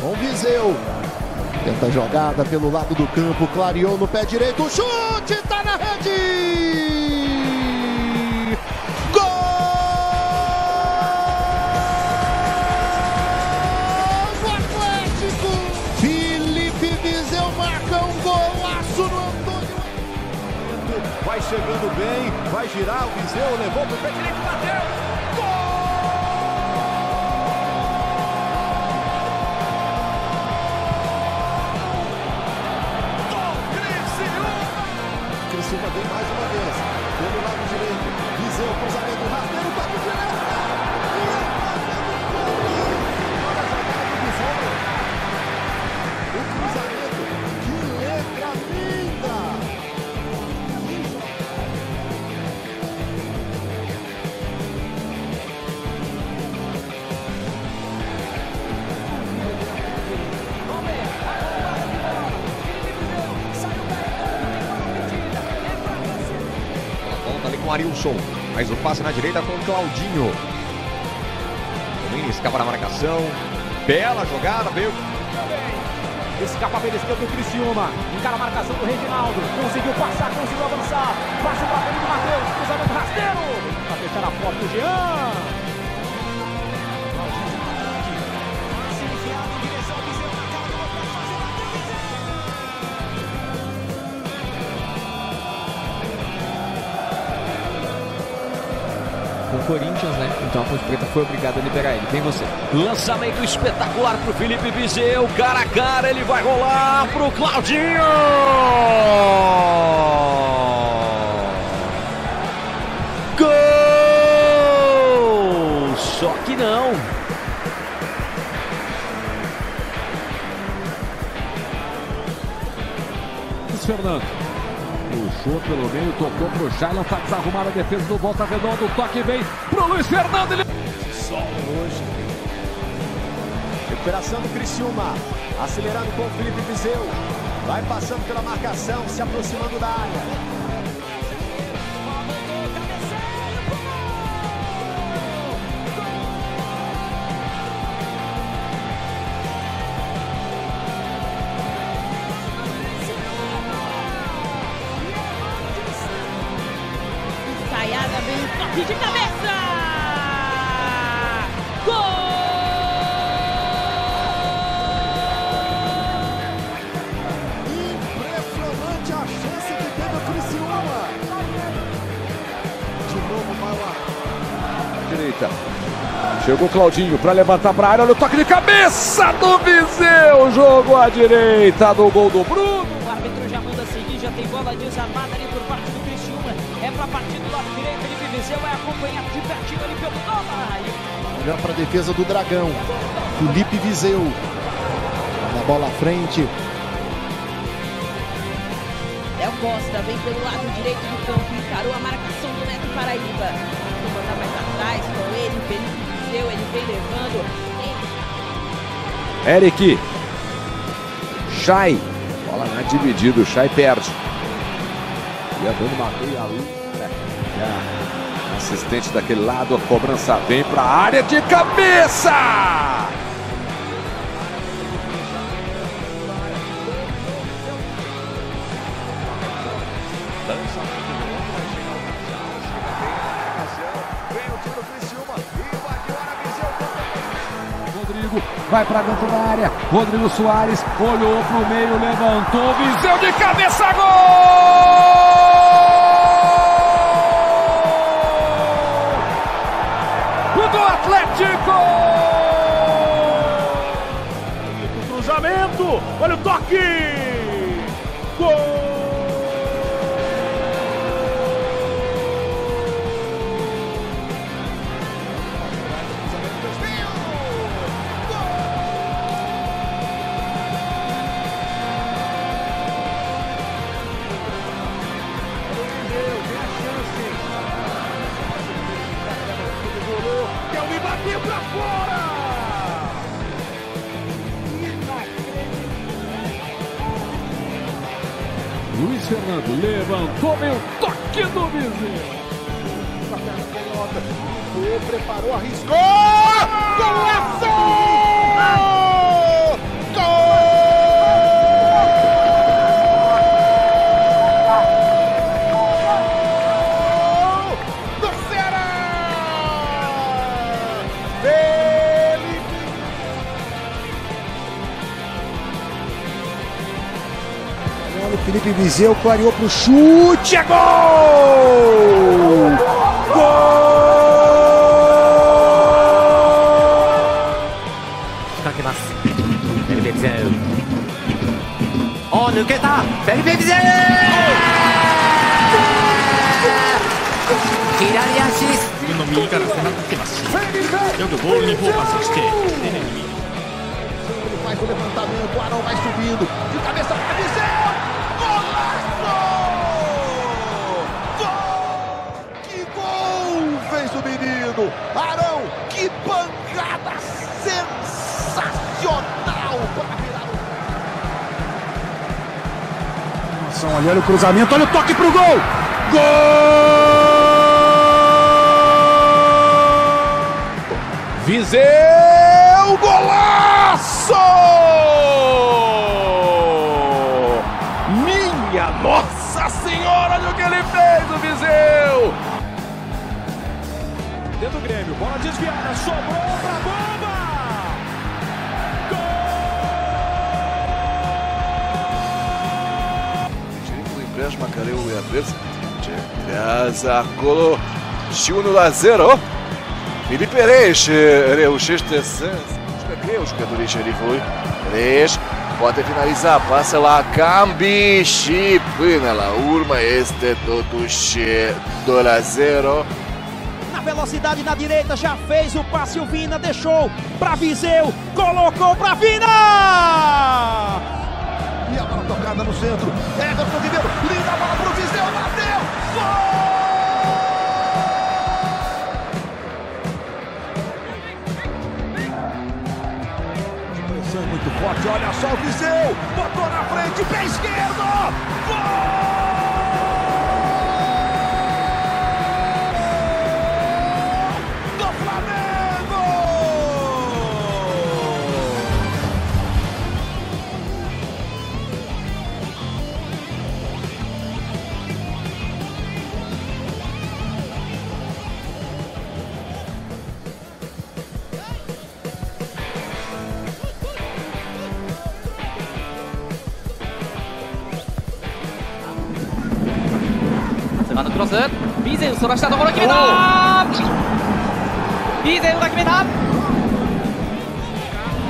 com Viseu. Tenta jogada pelo lado do campo, clareou no pé direito, chute tá na rede! Gol! Atlético! Felipe Viseu marca um golaço no Antônio. Vai chegando bem, vai girar o Viseu, levou pro pé direito, bateu! Criciúma vem mais uma vez. Pelo lado direito. Viseu, cruzamento rasteiro, toque direto. Arilson. Faz o passe na direita com o Claudinho. Domina, escapa na marcação. Bela jogada, veio. Escapa pela esquerda do Criciúma. Encara a marcação do Reginaldo. Conseguiu passar, conseguiu avançar. Passa para frente do Matheus. Cruzamento rasteiro. Para fechar a porta do Jean. Corinthians, né? Então a Ponte Preta foi obrigada a liberar ele. Vem você. Lançamento espetacular pro Felipe Viseu. Cara a cara, ele vai rolar pro Claudinho. Gol! Só que não. Fernando. Puxou pelo meio, tocou pro Shaila, tá desarrumada a defesa do Volta Redonda, o toque vem pro Luiz Fernando, ele... Sol hoje. Recuperação do Criciúma. Acelerando com o Felipe Viseu. Vai passando pela marcação, se aproximando da área. Chegou o Claudinho para levantar para área, olha o toque de cabeça do Viseu, jogo à direita do gol do Bruno. O árbitro já manda seguir, já tem bola desarmada ali por parte do Criciúma. É para partir do lado direito, Felipe Viseu vai acompanhar de pertinho ali pelo Doma. Olha para a defesa do Dragão. Felipe Viseu. Na bola à frente. É o Costa, vem pelo lado direito do campo, encarou a marcação do Neto Paraíba. Vou botar mais atrás com ele, Felipe Viseu, ele vem levando. Eric. Chay. Bola na dividida, o Chay perde. Ia dando uma meia luz. né? E a Assistente daquele lado, a cobrança vem para a área de cabeça. Rodrigo vai para dentro da área. Rodrigo Soares olhou pro meio, levantou, Viseu de cabeça, gol! Do Atlético! O cruzamento. Olha o toque. Gol! Fernando levantou, meu toque do Viseu. Foi, preparou, arriscou. Golaço! Felipe Viseu clareou pro chute, é gol! Gol! 仕掛けますフェリペ・ビゼウお抜けたフェリペ・ビゼウ左足自分の右から背中来てますしよくボールにフォーカスをして丁寧に Ele faz o levantamento, o Arão vai subindo, de cabeça para Viseu! Golaço! Gol! Que gol fez o menino! Arão, que pancada sensacional para virar o... Olha, olha o cruzamento, olha o toque pro gol! Gol! Viseu, golaço! Desviada, sobrou pra bomba! empréstimo, care u advers. Ce creează acolo și 1 la 0. Filipe Reș reușește să jucă greu jucătorii șerifului. Reș poate finaliza, pasă la Cambi și până la urmă este totuși 2 la 0. Velocidade na direita, já fez o passe, o Vina deixou pra Viseu, colocou pra Vina! E a bola tocada no centro. Everton Ribeiro, linda bola pro Viseu, bateu! Gol! Pressão muito forte, olha só o Viseu! Botou na frente, pé esquerdo! Gol! セカンドクロス。ビゼウそらしたところ決めた。ビゼウが決めた。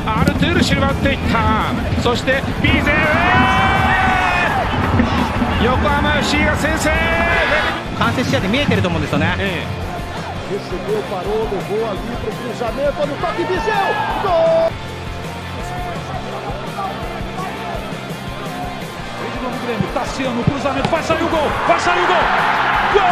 アルトゥールシルバー打っていった。そしてビゼウ横浜 FC が先制。間接視野で見えてると思うんですよね、Recebeu, parou, levou ali pro cruzamento, olha o toque, Viseu! Gol! Vem de novo o Grêmio, Tassiano, cruzamento, vai sair o gol, vai sair o gol! Gol!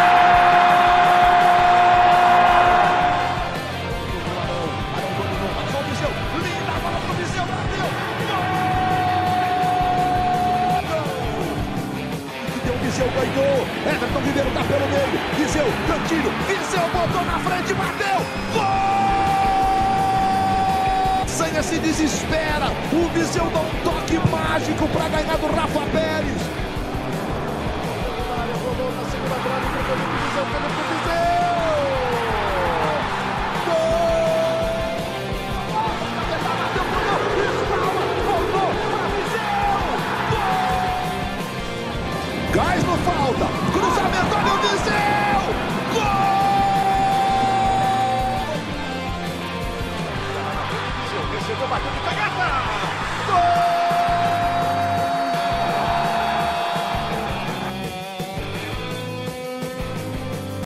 Viseu, ganhou! Everton Ribeiro tá pelo meio, Viseu, cantinho, Viseu botou na frente, bateu! Gol! Senha se desespera, o Viseu dá um toque mágico pra ganhar do Rafa